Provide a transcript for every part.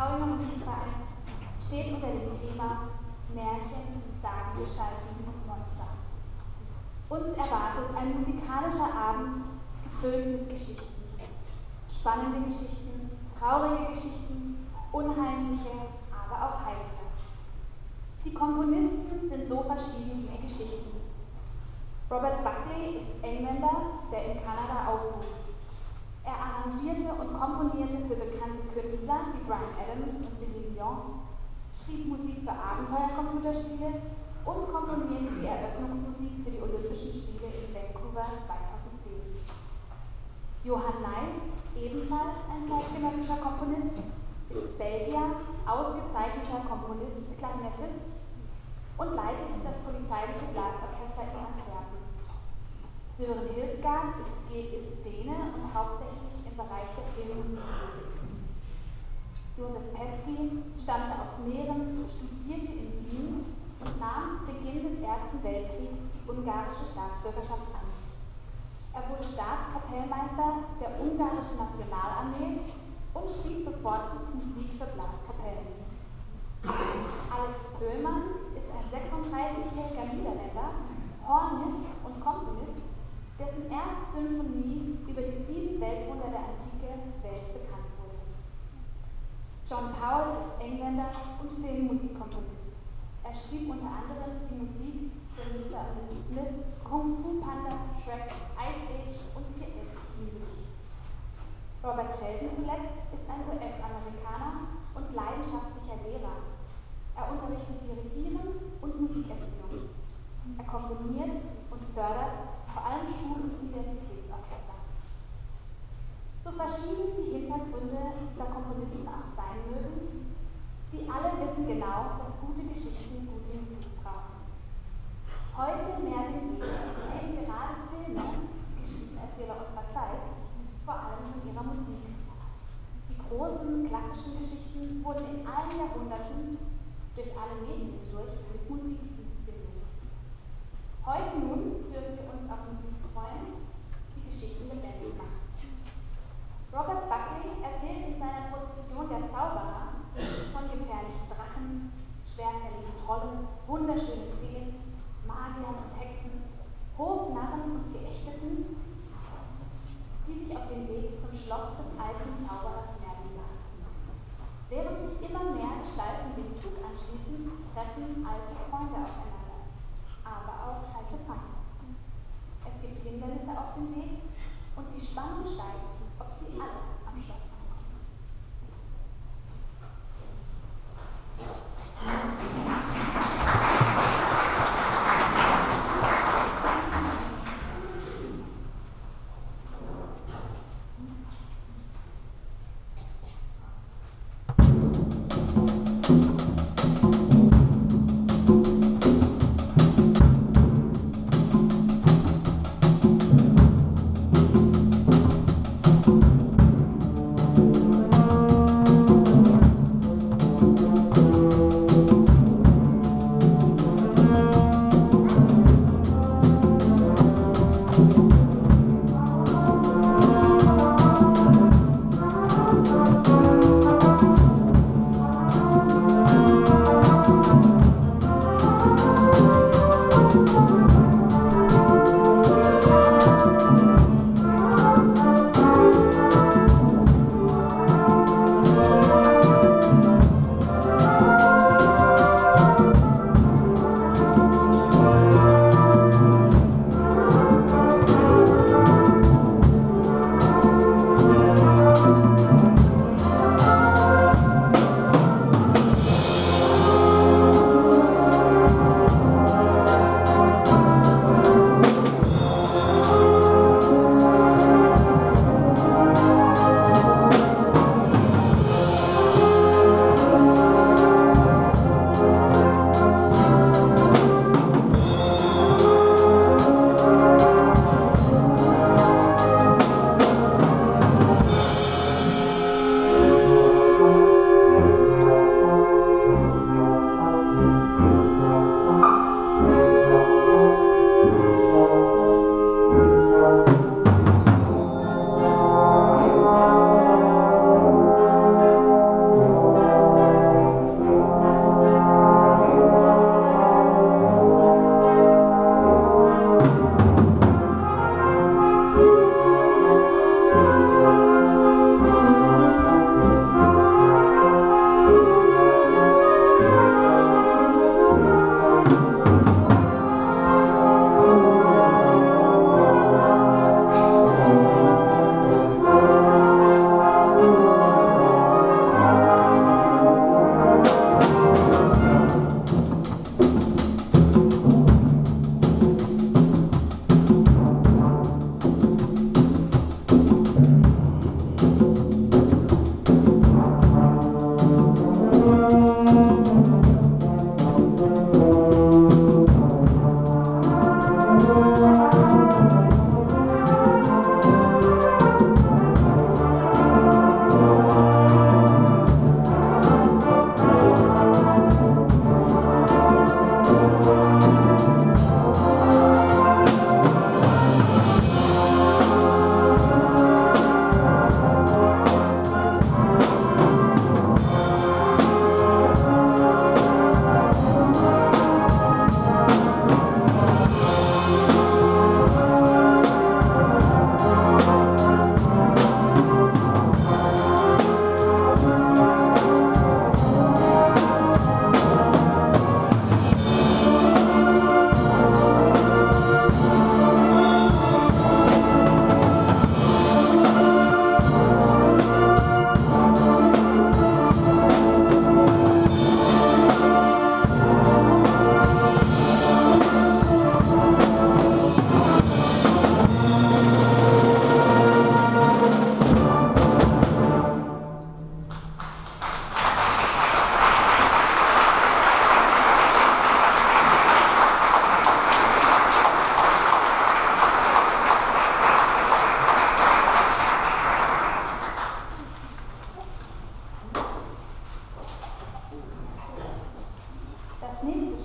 des Haulinger Musikvereins steht unter dem Thema Märchen, Sagengestalten und Monster. Uns erwartet ein musikalischer Abend gefüllt mit Geschichten. Spannende Geschichten, traurige Geschichten, unheimliche, aber auch heitere. Die Komponisten sind so verschieden wie Geschichten. Robert Buckley ist Engländer, der in Kanada aufwuchs. Er arrangierte und komponierte für bekannte Künstler wie Brian Adams und Celine Dion, schrieb Musik für Abenteuercomputerspiele und komponierte die Eröffnungsmusik für die Olympischen Spiele in Vancouver 2010. Johann Neis, ebenfalls ein zeitgenössischer Komponist, ist Belgier, ausgezeichneter Komponist, Klarinettist und leitet das polizeiliche Blasorchester in Antwerpen. Sören Hildgard ist, ist Däne und im Filmmusik Josef Pesky stammte aus Mähren, studierte in Wien und nahm zu Beginn des Ersten Weltkriegs die ungarische Staatsbürgerschaft an. Er wurde Staatskapellmeister der ungarischen Nationalarmee und schrieb bevorzugt Musik für Blaskapellen. Alex Böhlmann ist ein 36-jähriger Niederländer, Hornist und Komponist, dessen erste Symphonie über die sieben Weltwunder der Antike Welt bekannt wurde. John Powell ist Engländer und Filmmusikkomponist. Er schrieb unter anderem die Musik für Mr. und Mrs. Smith, Kung Fu Panda, Shrek, Ice Age und PS Music. Robert Sheldon zuletzt ist ein US-Amerikaner und leidenschaftlicher Lehrer. Er unterrichtet Dirigieren und Musikerziehung. Er komponiert und fördert vor allem Schul- und Universitätsorchester. So verschieden die Hintergründe dieser Komponisten auch sein mögen, sie alle wissen genau, dass gute Geschichten gute Musik brauchen. Heute mehr denn je leben gerade Filme, Geschichtenerzähler unserer Zeit, vor allem von ihrer Musik. Die großen klassischen Geschichten wurden in allen Jahrhunderten durch alle Medien treffen alte Freunde aufeinander aber auch alte Feinde. Es gibt Hindernisse auf dem Weg und die Spannung steigt, ob sie alle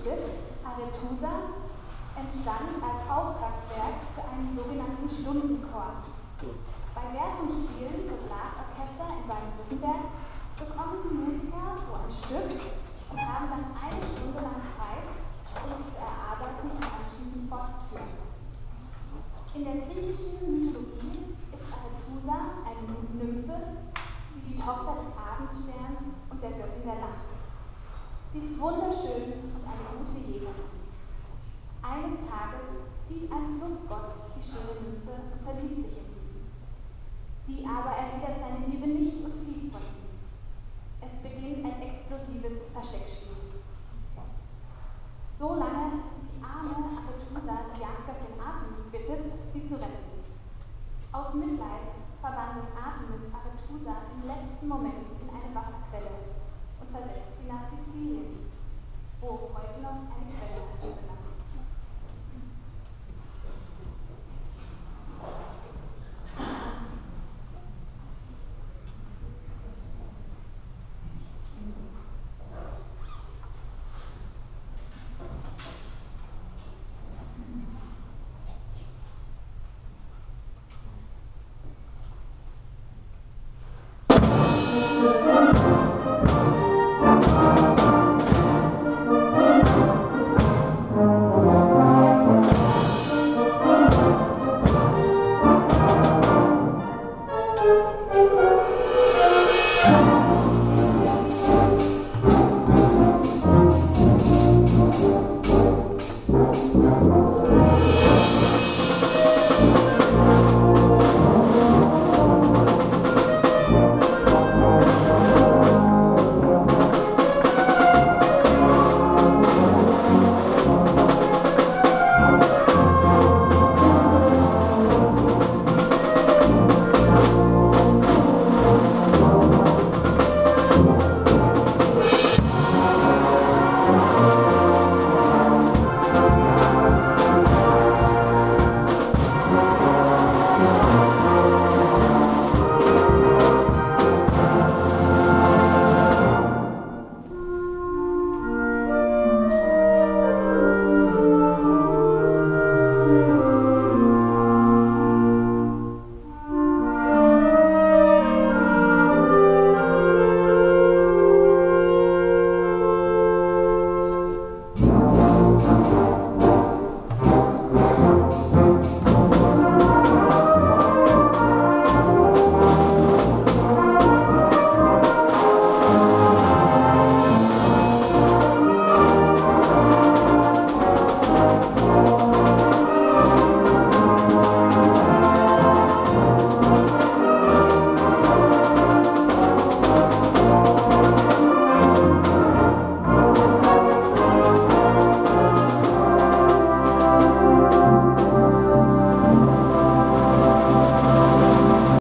Stift Arethusa entstand als Auftragswerk für einen sogenannten Stundenchor. Bei mehreren Spielen für Blasorchester in Baden-Württemberg bekommen die Musiker so ein Stück und haben dann eine Stunde lang Zeit, um es zu erarbeiten und anschließend fortzuführen. In der griechischen Mythologie ist Arethusa eine Nymphe, die die Tochter des Abendsterns und der Göttin der Nacht. Sie ist wunderschön und eine gute Jägerin. Eines Tages sieht ein Flussgott die schöne Nymphe und verliebt sich in sie. Sie aber erwidert seine Liebe nicht und flieht von ihm. Es beginnt ein explosives Versteckspiel.